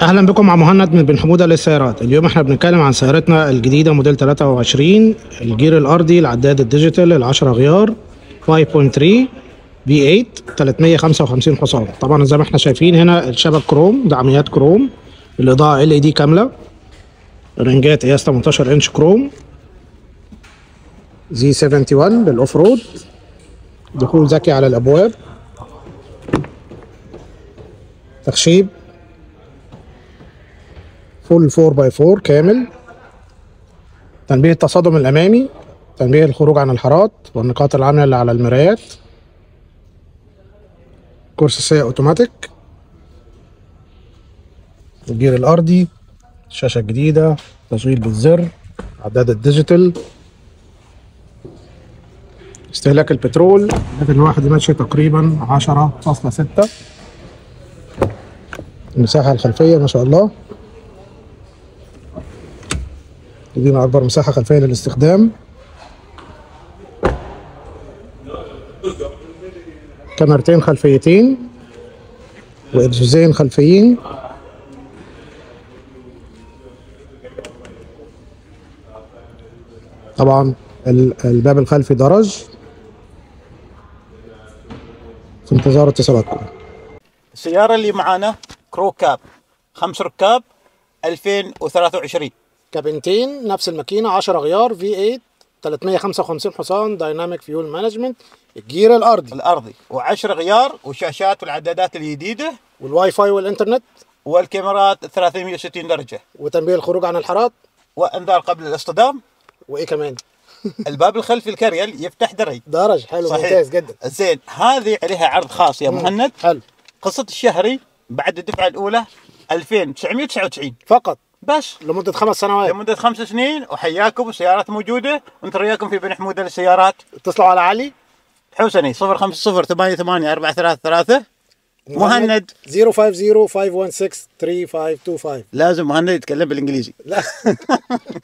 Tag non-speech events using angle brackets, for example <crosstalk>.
أهلا بكم مع مهند من بن حمودة للسيارات. اليوم إحنا بنتكلم عن سيارتنا الجديدة موديل 23 ال gear الأرضي العداد ال digital ال 10 غيار 5.3 V8 355 حصان. طبعا زي ما إحنا شايفين هنا الشبك كروم دعميات كروم الإضاءة LED كاملة رنجات قياس 18 إنش كروم Z71 لل off road دخول ذكي على الأبواب تخشيب. full 4 by 4 كامل. تنبيه التصادم الأمامي تنبيه الخروج عن الحارات والنقاط العمياء اللي على المرايات. كرسي السائق أوتوماتيك. ال gear الأرضي الشاشه الجديده تشغيل بالزر عداد ال digital. استهلاك البترول اللتر الواحد ماشي تقريبا 10.6 المساحة الخلفية ما شاء الله. تدينا أكبر مساحة خلفية للاستخدام. كاميرتين خلفيتين وإبزوزين خلفيين. طبعا الباب الخلفي درج في انتظار اتصالاتكم. السيارة اللي معانا crew cab خمس ركاب 2023 كابينتين نفس الماكينة 10 غيار V8 355 حصان dynamic fuel management ال gear الأرضي. الأرضي. و10 غيار وشاشات والعدادات الجديدة. والواي فاي والإنترنت. والكاميرات 360 درجة. وتنبيه الخروج عن الحارات. وإنذار قبل الاصطدام. وإيه كمان؟ <laughs> الباب الخلفي الكريل يفتح درج. درج. حلو صحيح. ممتاز جدا. زين. هذه عليها عرض خاص يا مهند. حلو. قصة الشهري بعد الدفعة الأولى 2999 فقط. بس. لمدة خمس سنوات. لمدة خمس سنين وحياكم السيارات موجودة. ونترياكم في بن حمودة للسيارات. اتصلوا على علي؟ حوسني 050 88 433 مهند 050 516 3525 لازم مهند يتكلم بالإنجليزي. لا. <laughs>